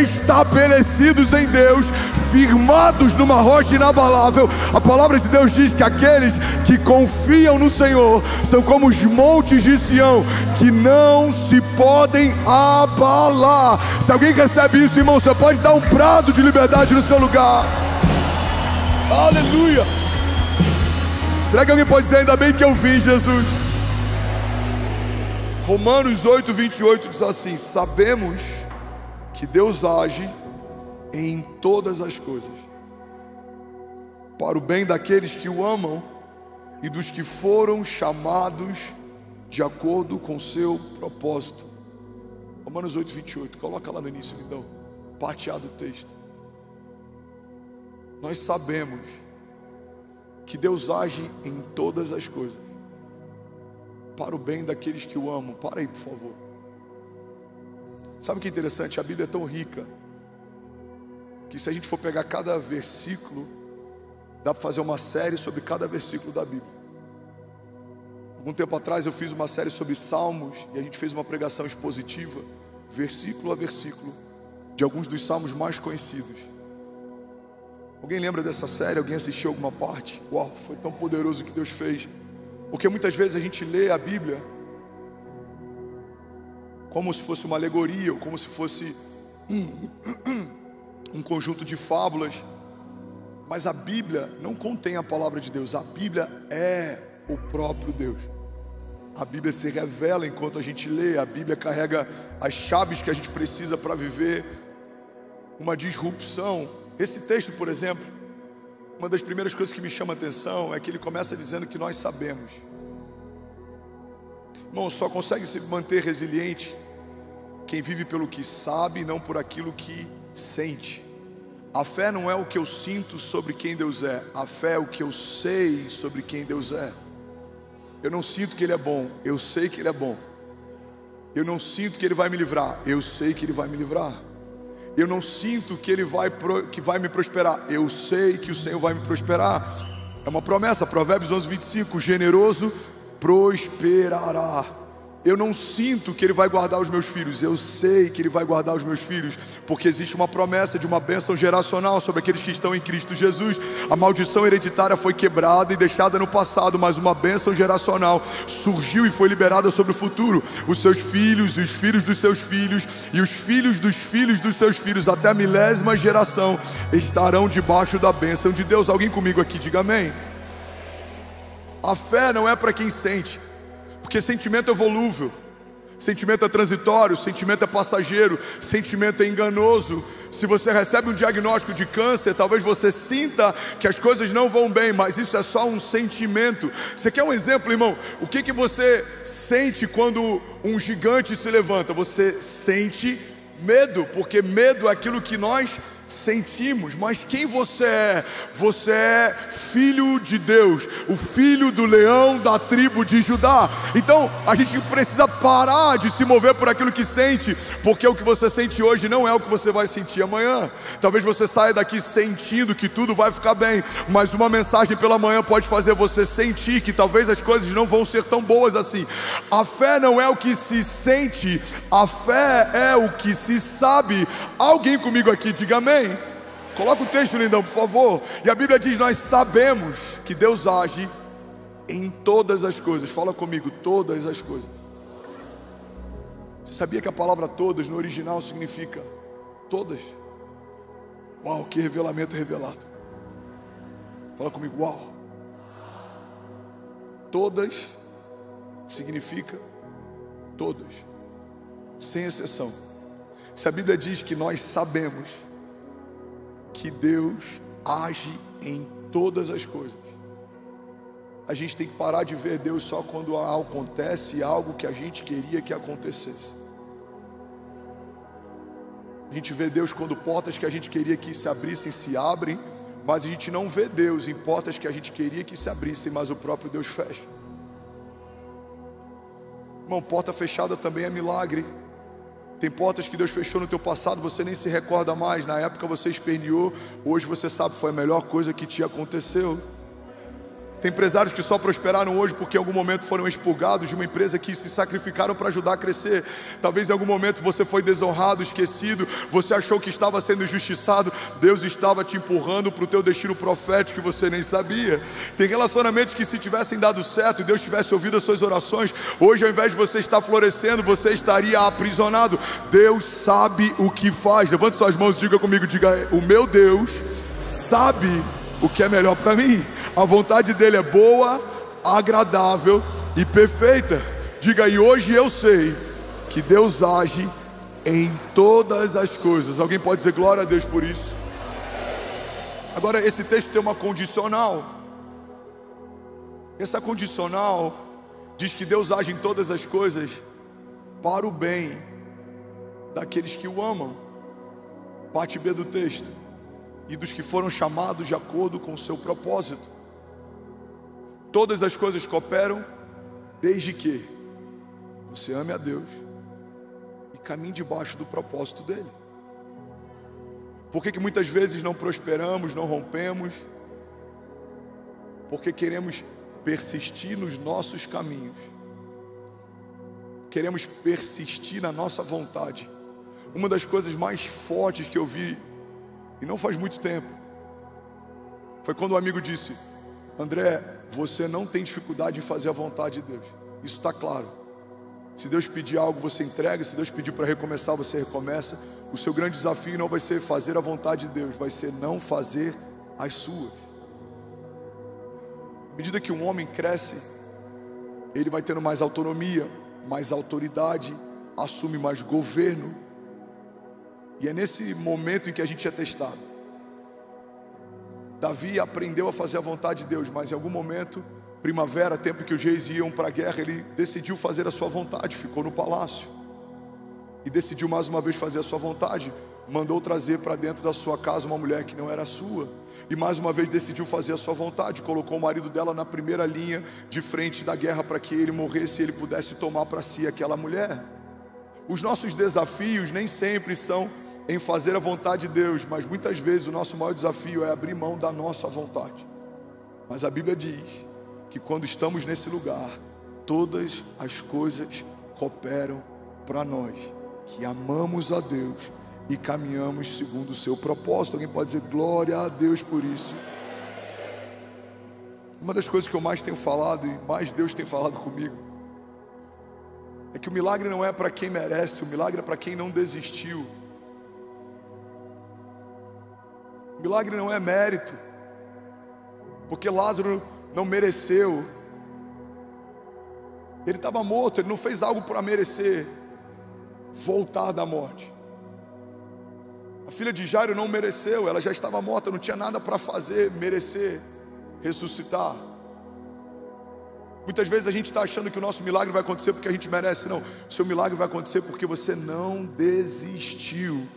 estabelecidos em Deus, firmados numa rocha inabalável. A palavra de Deus diz que aqueles que confiam no Senhor são como os montes de Sião, que não se podem abalar. Se alguém recebe isso, irmão, você pode dar um prado de liberdade no seu lugar. Aleluia. Será que alguém pode dizer ainda bem que eu vi Jesus? Romanos 8, 28 diz assim: Sabemos que Deus age em todas as coisas, para o bem daqueles que o amam e dos que foram chamados de acordo com seu propósito. Romanos 8, 28, coloca lá no início, lindão, parteado o texto. Nós sabemos que Deus age em todas as coisas, para o bem daqueles que o amam. Para aí, por favor. Sabe o que é interessante? A Bíblia é tão rica que se a gente for pegar cada versículo, dá para fazer uma série sobre cada versículo da Bíblia. Algum tempo atrás eu fiz uma série sobre Salmos e a gente fez uma pregação expositiva, versículo a versículo, de alguns dos salmos mais conhecidos. Alguém lembra dessa série? Alguém assistiu alguma parte? Uau, foi tão poderoso que Deus fez. Porque muitas vezes a gente lê a Bíblia como se fosse uma alegoria, ou como se fosse um, um conjunto de fábulas. Mas a Bíblia não contém a palavra de Deus, a Bíblia é o próprio Deus. A Bíblia se revela enquanto a gente lê, a Bíblia carrega as chaves que a gente precisa para viver uma disrupção. Esse texto, por exemplo, uma das primeiras coisas que me chama a atenção é que ele começa dizendo que nós sabemos. Irmão, só consegue se manter resiliente quem vive pelo que sabe e não por aquilo que sente. A fé não é o que eu sinto sobre quem Deus é, a fé é o que eu sei sobre quem Deus é. Eu não sinto que Ele é bom, eu sei que Ele é bom. Eu não sinto que Ele vai me livrar, eu sei que Ele vai me livrar. Eu não sinto que Ele vai, que vai me prosperar, eu sei que o Senhor vai me prosperar. É uma promessa, Provérbios 11, 25: generoso prosperará. Eu não sinto que Ele vai guardar os meus filhos, eu sei que Ele vai guardar os meus filhos, porque existe uma promessa de uma bênção geracional sobre aqueles que estão em Cristo Jesus. A maldição hereditária foi quebrada e deixada no passado, mas uma bênção geracional surgiu e foi liberada sobre o futuro. Os seus filhos, os filhos dos seus filhos e os filhos dos filhos dos seus filhos, até a milésima geração, estarão debaixo da bênção de Deus. Alguém comigo aqui, diga amém. A fé não é para quem sente. Porque sentimento é volúvel, sentimento é transitório, sentimento é passageiro, sentimento é enganoso. Se você recebe um diagnóstico de câncer, talvez você sinta que as coisas não vão bem, mas isso é só um sentimento. Você quer um exemplo, irmão? O que, que você sente quando um gigante se levanta? Você sente medo, porque medo é aquilo que nós sentimos, mas quem você é? Você é filho de Deus, o filho do leão da tribo de Judá. Então a gente precisa parar de se mover por aquilo que sente, porque o que você sente hoje não é o que você vai sentir amanhã. Talvez você saia daqui sentindo que tudo vai ficar bem, mas uma mensagem pela manhã pode fazer você sentir que talvez as coisas não vão ser tão boas assim. A fé não é o que se sente, a fé é o que se sabe. Alguém comigo aqui, diga amém. Coloca o texto, lindão, por favor. E a Bíblia diz: Nós sabemos que Deus age em todas as coisas. Fala comigo, todas as coisas. Você sabia que a palavra todas no original significa todas? Uau, que revelamento revelado. Fala comigo, uau. Todas significa todas, sem exceção. Se a Bíblia diz que nós sabemos que Deus age em todas as coisas. a gente tem que parar de ver Deus só quando acontece algo que a gente queria que acontecesse. A gente vê Deus quando portas que a gente queria que se abrissem se abrem, mas a gente não vê Deus em portas que a gente queria que se abrissem, mas o próprio Deus fecha. Irmão, porta fechada também é milagre. Tem portas que Deus fechou no teu passado, você nem se recorda mais. Na época você esperneou, hoje você sabe foi a melhor coisa que te aconteceu. Tem empresários que só prosperaram hoje porque em algum momento foram expurgados de uma empresa que se sacrificaram para ajudar a crescer. Talvez em algum momento você foi desonrado, esquecido, você achou que estava sendo injustiçado, Deus estava te empurrando para o teu destino profético que você nem sabia. Tem relacionamentos que se tivessem dado certo e Deus tivesse ouvido as suas orações, hoje ao invés de você estar florescendo, você estaria aprisionado. Deus sabe o que faz. Levante suas mãos e diga comigo, diga: "O meu Deus sabe o que é melhor para mim". A vontade dele é boa, agradável e perfeita. Diga aí, hoje eu sei que Deus age em todas as coisas. Alguém pode dizer glória a Deus por isso? Agora, esse texto tem uma condicional. Essa condicional diz que Deus age em todas as coisas para o bem daqueles que o amam. Parte B do texto. E dos que foram chamados de acordo com o seu propósito. Todas as coisas cooperam desde que você ame a Deus e caminhe debaixo do propósito dele. Por que, que muitas vezes não prosperamos, não rompemos? Porque queremos persistir nos nossos caminhos, queremos persistir na nossa vontade. Uma das coisas mais fortes que eu vi, e não faz muito tempo, foi quando um amigo disse: André, você não tem dificuldade em fazer a vontade de Deus. Isso está claro. Se Deus pedir algo, você entrega. Se Deus pedir para recomeçar, você recomeça. O seu grande desafio não vai ser fazer a vontade de Deus, vai ser não fazer as suas. À medida que um homem cresce, ele vai tendo mais autonomia, mais autoridade, assume mais governo. E é nesse momento em que a gente é testado. Davi aprendeu a fazer a vontade de Deus, mas em algum momento, primavera, tempo que os reis iam para a guerra, ele decidiu fazer a sua vontade, ficou no palácio. E decidiu mais uma vez fazer a sua vontade, mandou trazer para dentro da sua casa uma mulher que não era sua. E mais uma vez decidiu fazer a sua vontade, colocou o marido dela na primeira linha de frente da guerra para que ele morresse e ele pudesse tomar para si aquela mulher. Os nossos desafios nem sempre são em fazer a vontade de Deus, mas muitas vezes o nosso maior desafio é abrir mão da nossa vontade. Mas a Bíblia diz que quando estamos nesse lugar, todas as coisas cooperam para nós, que amamos a Deus e caminhamos segundo o seu propósito. Alguém pode dizer glória a Deus por isso? Uma das coisas que eu mais tenho falado e mais Deus tem falado comigo é que o milagre não é para quem merece, o milagre é para quem não desistiu. Milagre não é mérito, porque Lázaro não mereceu. Ele estava morto, ele não fez algo para merecer voltar da morte. A filha de Jairo não mereceu, ela já estava morta, não tinha nada para fazer, merecer ressuscitar. Muitas vezes a gente está achando que o nosso milagre vai acontecer porque a gente merece, não. O seu milagre vai acontecer porque você não desistiu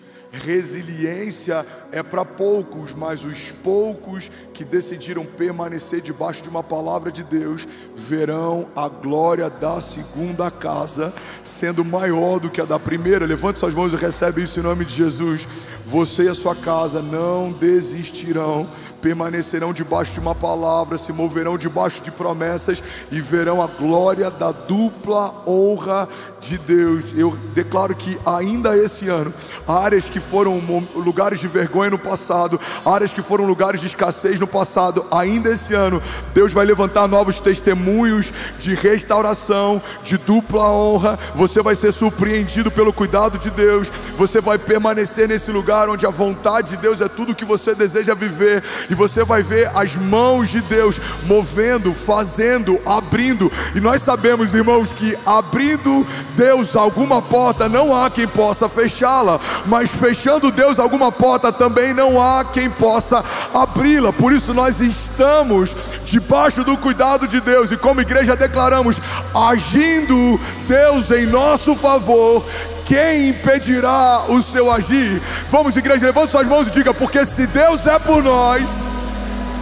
Resiliência é para poucos, mas os poucos que decidiram permanecer debaixo de uma palavra de Deus verão a glória da segunda casa sendo maior do que a da primeira. Levante suas mãos e recebe isso em nome de Jesus. Você e a sua casa não desistirão, permanecerão debaixo de uma palavra, se moverão debaixo de promessas e verão a glória da dupla honra de Deus. Eu declaro que ainda esse ano, áreas que foram lugares de vergonha no passado, áreas que foram lugares de escassez no passado, ainda esse ano, Deus vai levantar novos testemunhos de restauração, de dupla honra. Você vai ser surpreendido pelo cuidado de Deus. Você vai permanecer nesse lugar onde a vontade de Deus é tudo que você deseja viver e você vai ver as mãos de Deus movendo, fazendo, abrindo. E nós sabemos, irmãos, que abrindo Deus alguma porta, não há quem possa fechá-la, mas fechando Deus alguma porta, também não há quem possa abri-la. Por isso nós estamos debaixo do cuidado de Deus e como igreja declaramos, agindo Deus em nosso favor, quem impedirá o seu agir? Vamos, igreja, levante suas mãos e diga: porque se Deus é por nós,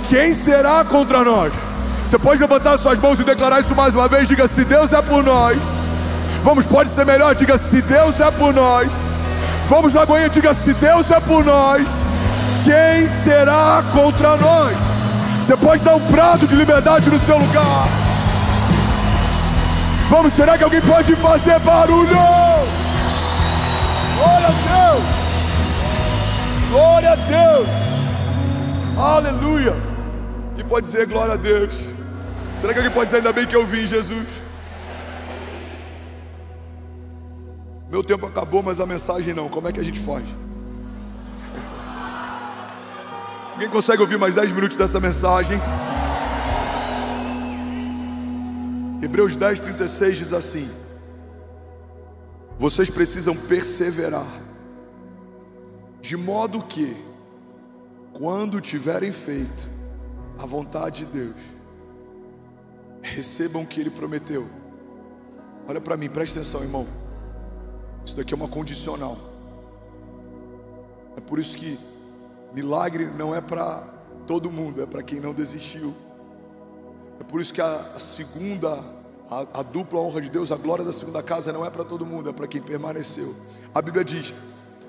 quem será contra nós? Você pode levantar suas mãos e declarar isso mais uma vez. Diga: se Deus é por nós, vamos, pode ser melhor. Diga: se Deus é por nós, vamos, Lagoinha, diga: se Deus é por nós, quem será contra nós? Você pode dar um prato de liberdade no seu lugar. Vamos, será que alguém pode fazer barulho? Glória a Deus. Glória a Deus. Aleluia. Quem pode dizer glória a Deus? Será que alguém pode dizer ainda bem que eu vim, Jesus? Meu tempo acabou, mas a mensagem não. Como é que a gente faz? Alguém consegue ouvir mais 10 minutos dessa mensagem? Hebreus 10, 36 diz assim: vocês precisam perseverar, de modo que, quando tiverem feito a vontade de Deus, recebam o que Ele prometeu. Olha para mim, preste atenção, irmão. Isso daqui é uma condicional. É por isso que milagre não é para todo mundo, é para quem não desistiu. É por isso que a segunda a, a, dupla honra de Deus, a glória da segunda casa não é para todo mundo, é para quem permaneceu. A Bíblia diz: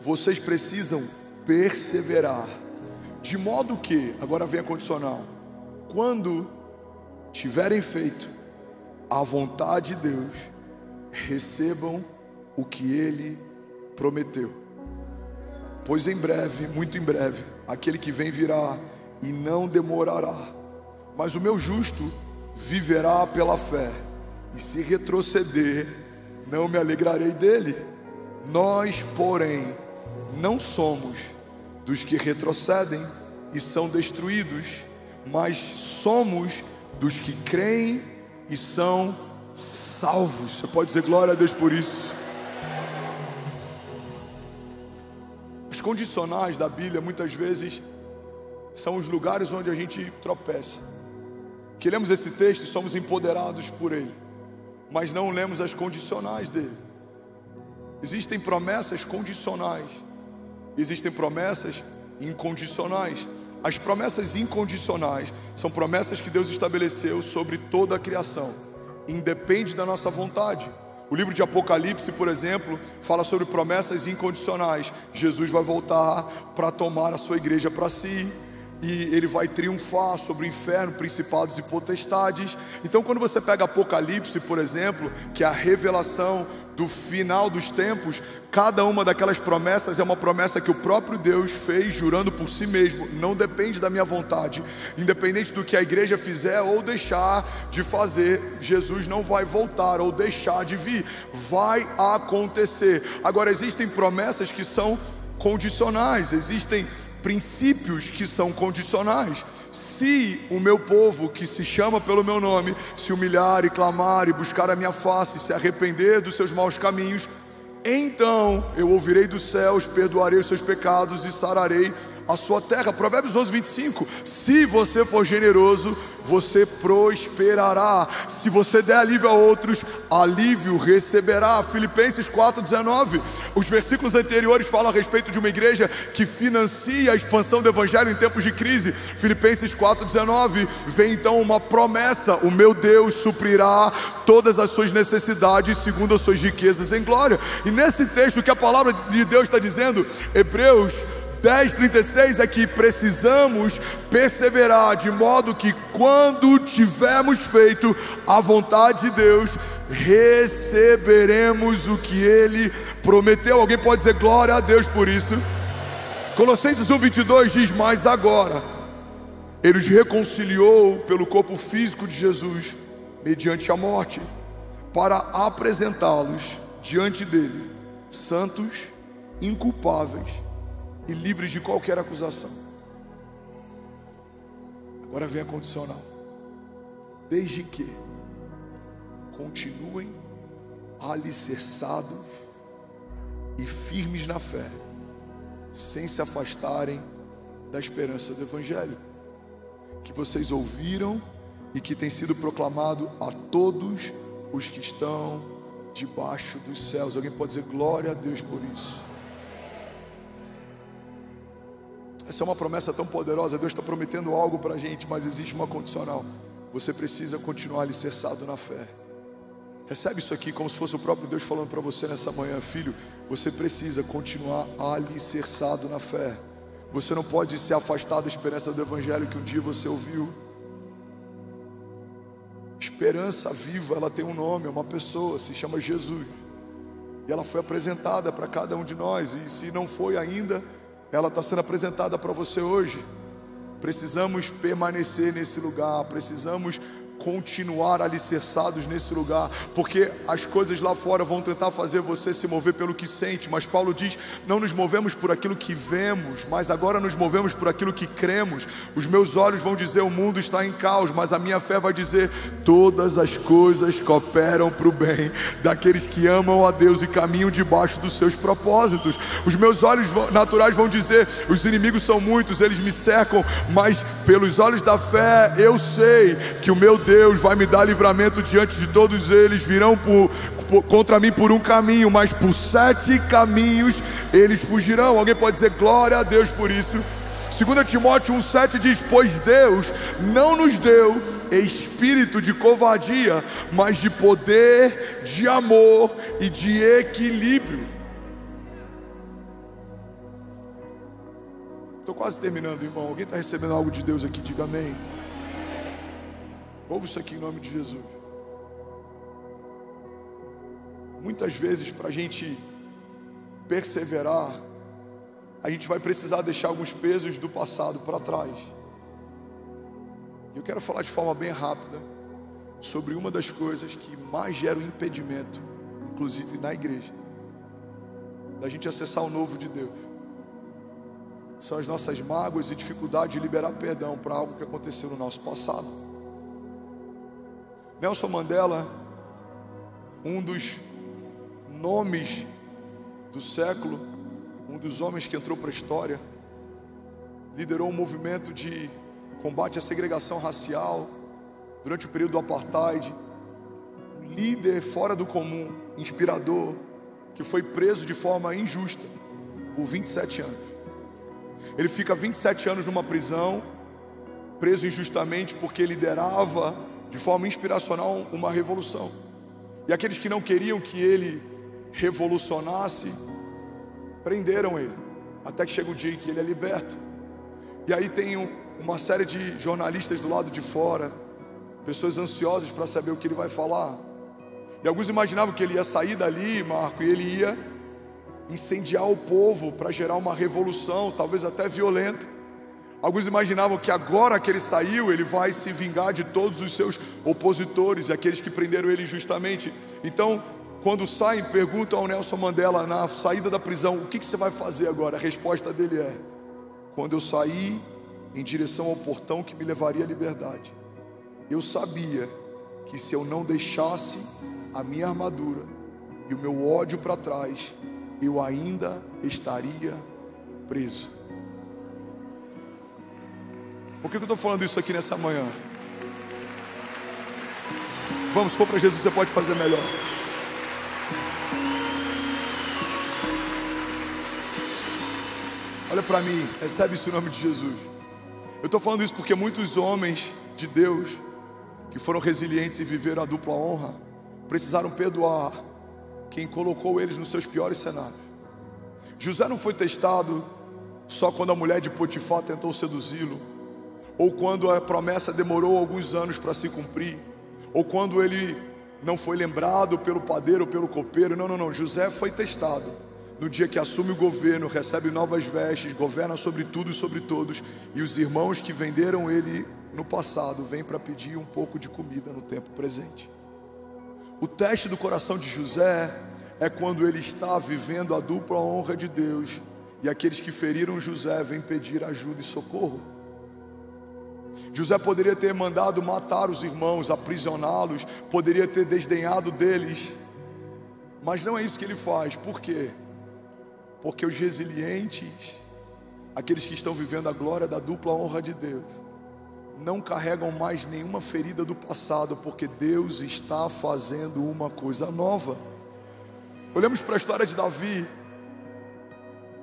vocês precisam perseverar, de modo que, agora vem a condicional, quando tiverem feito a vontade de Deus, recebam o que Ele prometeu. Pois em breve, muito em breve, aquele que vem virá e não demorará. Mas o meu justo viverá pela fé. E se retroceder, não me alegrarei dele. Nós, porém, não somos dos que retrocedem e são destruídos, mas somos dos que creem e são salvos. Você pode dizer glória a Deus por isso. Condicionais da Bíblia muitas vezes são os lugares onde a gente tropeça. Que lemos esse texto e somos empoderados por ele mas não lemos as condicionais dele. Existem promessas condicionais, existem promessas incondicionais. As promessas incondicionais são promessas que Deus estabeleceu sobre toda a criação, independe da nossa vontade. O livro de Apocalipse, por exemplo, fala sobre promessas incondicionais. Jesus vai voltar para tomar a sua igreja para si e ele vai triunfar sobre o inferno, principados e potestades. Então, quando você pega Apocalipse, por exemplo, que é a revelação do final dos tempos, cada uma daquelas promessas é uma promessa que o próprio Deus fez, jurando por si mesmo, não depende da minha vontade, independente do que a igreja fizer ou deixar de fazer, Jesus não vai voltar ou deixar de vir, vai acontecer. Agora, existem promessas que são condicionais, existem princípios que são condicionais. Se o meu povo, que se chama pelo meu nome, se humilhar e clamar e buscar a minha face, se arrepender dos seus maus caminhos, então eu ouvirei dos céus, perdoarei os seus pecados e sararei a sua terra. Provérbios 11, 25. Se você for generoso, você prosperará. Se você der alívio a outros, alívio receberá. Filipenses 4, 19. Os versículos anteriores falam a respeito de uma igreja que financia a expansão do evangelho em tempos de crise. Filipenses 4, 19. Vem então uma promessa: o meu Deus suprirá todas as suas necessidades segundo as suas riquezas em glória. E nesse texto que a palavra de Deus está dizendo, Hebreus 10, 36 é que precisamos perseverar, de modo que quando tivermos feito a vontade de Deus, receberemos o que Ele prometeu. Alguém pode dizer glória a Deus por isso? Colossenses 1, 22 diz: Mas agora, Ele os reconciliou pelo corpo físico de Jesus, mediante a morte, para apresentá-los diante dele, santos, inculpáveis e livres de qualquer acusação. Agora vem a condicional. Desde que continuem alicerçados e firmes na fé, sem se afastarem da esperança do Evangelho, que vocês ouviram e que tem sido proclamado a todos os que estão debaixo dos céus. Alguém pode dizer glória a Deus por isso? Essa é uma promessa tão poderosa. Deus está prometendo algo para a gente, mas existe uma condicional. Você precisa continuar alicerçado na fé. Recebe isso aqui como se fosse o próprio Deus falando para você nessa manhã, filho. Você precisa continuar alicerçado na fé. Você não pode se afastar da esperança do Evangelho que um dia você ouviu. Esperança viva, ela tem um nome, é uma pessoa, se chama Jesus. E ela foi apresentada para cada um de nós. E se não foi ainda, ela está sendo apresentada para você hoje. Precisamos permanecer nesse lugar, precisamos continuar alicerçados nesse lugar, porque as coisas lá fora vão tentar fazer você se mover pelo que sente, mas Paulo diz: não nos movemos por aquilo que vemos, mas agora nos movemos por aquilo que cremos. Os meus olhos vão dizer: o mundo está em caos, mas a minha fé vai dizer: todas as coisas cooperam para o bem daqueles que amam a Deus e caminham debaixo dos seus propósitos. Os meus olhos naturais vão dizer: os inimigos são muitos, eles me cercam, mas pelos olhos da fé eu sei que o meu Deus vai me dar livramento diante de todos eles, virão por, por, contra mim por um caminho, mas por sete caminhos eles fugirão. Alguém pode dizer glória a Deus por isso? 2 Timóteo 1,7 diz: Pois Deus não nos deu espírito de covardia, mas de poder, de amor e de equilíbrio. Estou quase terminando, irmão. Alguém está recebendo algo de Deus aqui? Diga amém. Ouve isso aqui em nome de Jesus. Muitas vezes, para a gente perseverar, a gente vai precisar deixar alguns pesos do passado para trás. Eu quero falar de forma bem rápida sobre uma das coisas que mais gera o impedimento, inclusive na igreja, da gente acessar o novo de Deus. São as nossas mágoas e dificuldade de liberar perdão para algo que aconteceu no nosso passado. Nelson Mandela, um dos nomes do século, um dos homens que entrou para a história, liderou um movimento de combate à segregação racial durante o período do apartheid. Um líder fora do comum, inspirador, que foi preso de forma injusta por 27 anos. Ele fica 27 anos numa prisão, preso injustamente porque liderava de forma inspiracional uma revolução. E aqueles que não queriam que ele revolucionasse, prenderam ele, até que chega o dia em que ele é liberto. E aí tem uma série de jornalistas do lado de fora, pessoas ansiosas para saber o que ele vai falar. E alguns imaginavam que ele ia sair dali, Marco, e ele ia incendiar o povo para gerar uma revolução, talvez até violenta. Alguns imaginavam que agora que ele saiu, ele vai se vingar de todos os seus opositores, aqueles que prenderam ele injustamente. Então, quando saem, perguntam ao Nelson Mandela na saída da prisão: o que, que você vai fazer agora? A resposta dele é: quando eu saí em direção ao portão que me levaria à liberdade, eu sabia que se eu não deixasse a minha armadura e o meu ódio para trás, eu ainda estaria preso. Por que eu estou falando isso aqui nessa manhã? Vamos, se for para Jesus, você pode fazer melhor. Olha para mim, recebe isso em nome de Jesus. Eu estou falando isso porque muitos homens de Deus que foram resilientes e viveram a dupla honra precisaram perdoar quem colocou eles nos seus piores cenários. José não foi testado só quando a mulher de Potifar tentou seduzi-lo ou quando a promessa demorou alguns anos para se cumprir, ou quando ele não foi lembrado pelo padeiro ou pelo copeiro. Não, não, não. José foi testado. No dia que assume o governo, recebe novas vestes, governa sobre tudo e sobre todos, e os irmãos que venderam ele no passado vêm para pedir um pouco de comida no tempo presente. O teste do coração de José é quando ele está vivendo a dupla honra de Deus e aqueles que feriram José vêm pedir ajuda e socorro. José poderia ter mandado matar os irmãos, aprisioná-los, poderia ter desdenhado deles, mas não é isso que ele faz, por quê? Porque os resilientes aqueles que estão vivendo a glória da dupla honra de Deus, não carregam mais nenhuma ferida do passado, porque Deus está fazendo uma coisa nova. Olhamos para a história de Davi.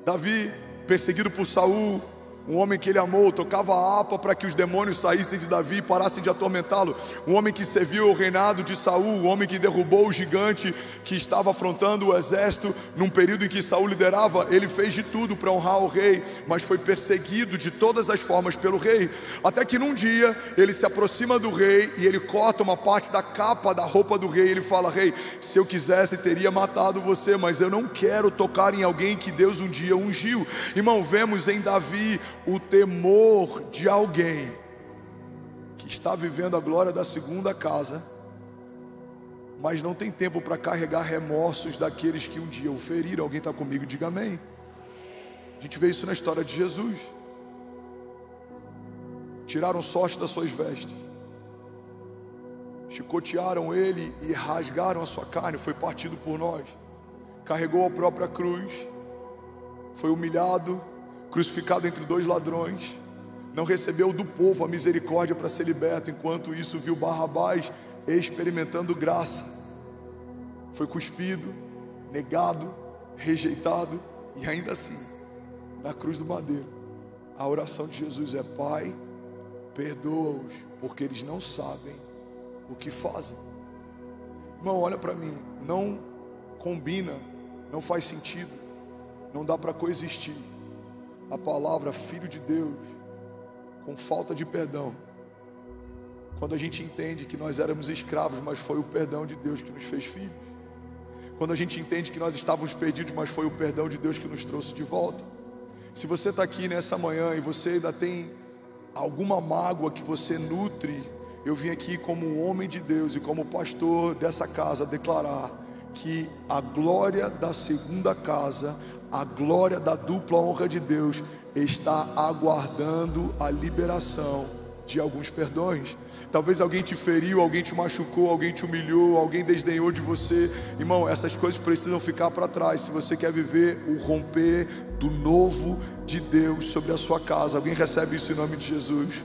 Davi, perseguido por Saul, um homem que ele amou, tocava a harpa para que os demônios saíssem de Davi e parassem de atormentá-lo. Um homem que serviu o reinado de Saul, um homem que derrubou o gigante que estava afrontando o exército num período em que Saul liderava. Ele fez de tudo para honrar o rei, mas foi perseguido de todas as formas pelo rei. Até que num dia ele se aproxima do rei e ele corta uma parte da capa da roupa do rei. Ele fala: Rei, se eu quisesse, teria matado você, mas eu não quero tocar em alguém que Deus um dia ungiu. Irmão, vemos em Davi o temor de alguém que está vivendo a glória da segunda casa, mas não tem tempo para carregar remorsos daqueles que um dia o feriram. Alguém está comigo? Diga amém. A gente vê isso na história de Jesus. Tiraram sorte das suas vestes, chicotearam ele e rasgaram a sua carne. Foi partido por nós, carregou a própria cruz, foi humilhado crucificado entre dois ladrões, não recebeu do povo a misericórdia para ser liberto, enquanto isso viu Barrabás experimentando graça. Foi cuspido, negado, rejeitado e ainda assim, na cruz do madeiro, a oração de Jesus é: Pai, perdoa-os, porque eles não sabem o que fazem. Irmão, olha para mim, não combina, não faz sentido, não dá para coexistir a palavra filho de Deus com falta de perdão. Quando a gente entende que nós éramos escravos, mas foi o perdão de Deus que nos fez filhos. Quando a gente entende que nós estávamos perdidos, mas foi o perdão de Deus que nos trouxe de volta. Se você está aqui nessa manhã e você ainda tem alguma mágoa que você nutre, eu vim aqui como homem de Deus e como pastor dessa casa declarar que a glória da segunda casa a glória da dupla honra de Deus está aguardando a liberação de alguns perdões. Talvez alguém te feriu, alguém te machucou, alguém te humilhou, alguém desdenhou de você. Irmão, essas coisas precisam ficar para trás se você quer viver o romper do novo de Deus sobre a sua casa. Alguém recebe isso em nome de Jesus?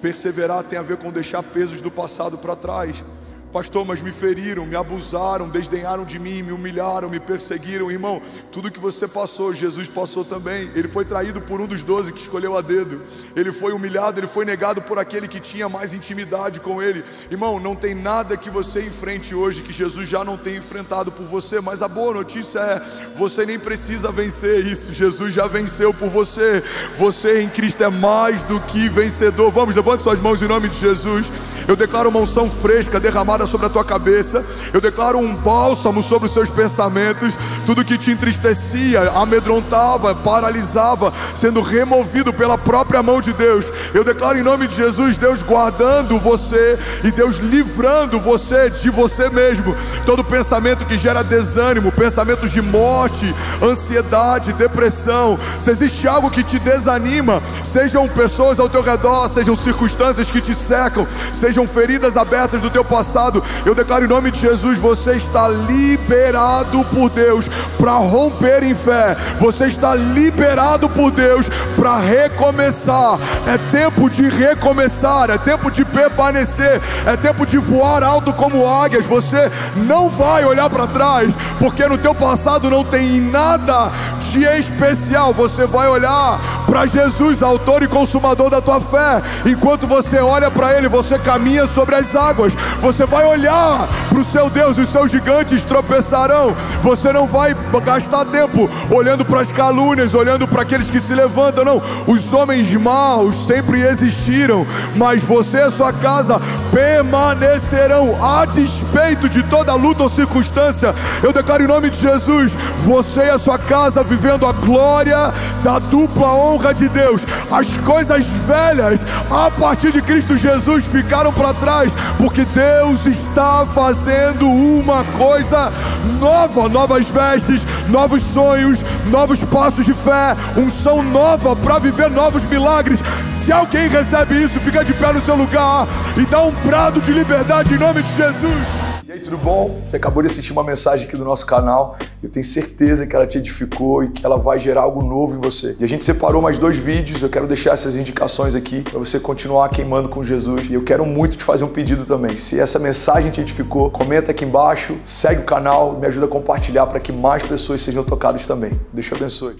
Perseverar tem a ver com deixar pesos do passado para trás. Pastor, mas me feriram, me abusaram, desdenharam de mim, me humilharam, me perseguiram. Irmão, tudo que você passou, Jesus passou também. Ele foi traído por um dos doze que escolheu a dedo. Ele foi humilhado, ele foi negado por aquele que tinha mais intimidade com ele. Irmão, não tem nada que você enfrente hoje que Jesus já não tenha enfrentado por você. Mas a boa notícia é: você nem precisa vencer isso. Jesus já venceu por você. Você em Cristo é mais do que vencedor. Vamos, levante suas mãos em nome de Jesus. Eu declaro uma unção fresca derramada sobre a tua cabeça. Eu declaro um bálsamo sobre os seus pensamentos. Tudo que te entristecia, amedrontava, paralisava, sendo removido pela própria mão de Deus. Eu declaro em nome de Jesus, Deus guardando você e Deus livrando você de você mesmo. Todo pensamento que gera desânimo, pensamentos de morte, ansiedade, depressão. Se existe algo que te desanima, sejam pessoas ao teu redor, sejam circunstâncias que te secam, sejam feridas abertas do teu passado eu declaro em nome de Jesus: você está liberado por Deus para romper em fé. Você está liberado por Deus para recomeçar. É tempo de recomeçar, é tempo de permanecer, é tempo de voar alto como águias. Você não vai olhar para trás, porque no teu passado não tem nada de especial. Você vai olhar para Jesus, autor e consumador da tua fé. Enquanto você olha para Ele, você caminha sobre as águas. Você vai olhar para o seu Deus, os seus gigantes tropeçarão. Você não vai gastar tempo olhando para as calúnias, olhando para aqueles que se levantam, não. Os homens maus sempre existiram, mas você e sua casa permanecerão a despeito de toda luta ou circunstância. Eu declaro em nome de Jesus, você e a sua casa vivendo a glória da dupla honra de Deus. As coisas velhas a partir de Cristo Jesus ficaram para trás, porque Deus está fazendo uma coisa nova, novas vestes, novos sonhos, novos passos de fé, unção nova para viver novos milagres. Se alguém recebe isso, fica de pé no seu lugar e dá um prado de liberdade em nome de Jesus. Aí, tudo bom? Você acabou de assistir uma mensagem aqui do nosso canal. Eu tenho certeza que ela te edificou e que ela vai gerar algo novo em você. E a gente separou mais dois vídeos. Eu quero deixar essas indicações aqui para você continuar queimando com Jesus. E eu quero muito te fazer um pedido também. Se essa mensagem te edificou, comenta aqui embaixo, segue o canal, me ajuda a compartilhar para que mais pessoas sejam tocadas também. Deus te abençoe.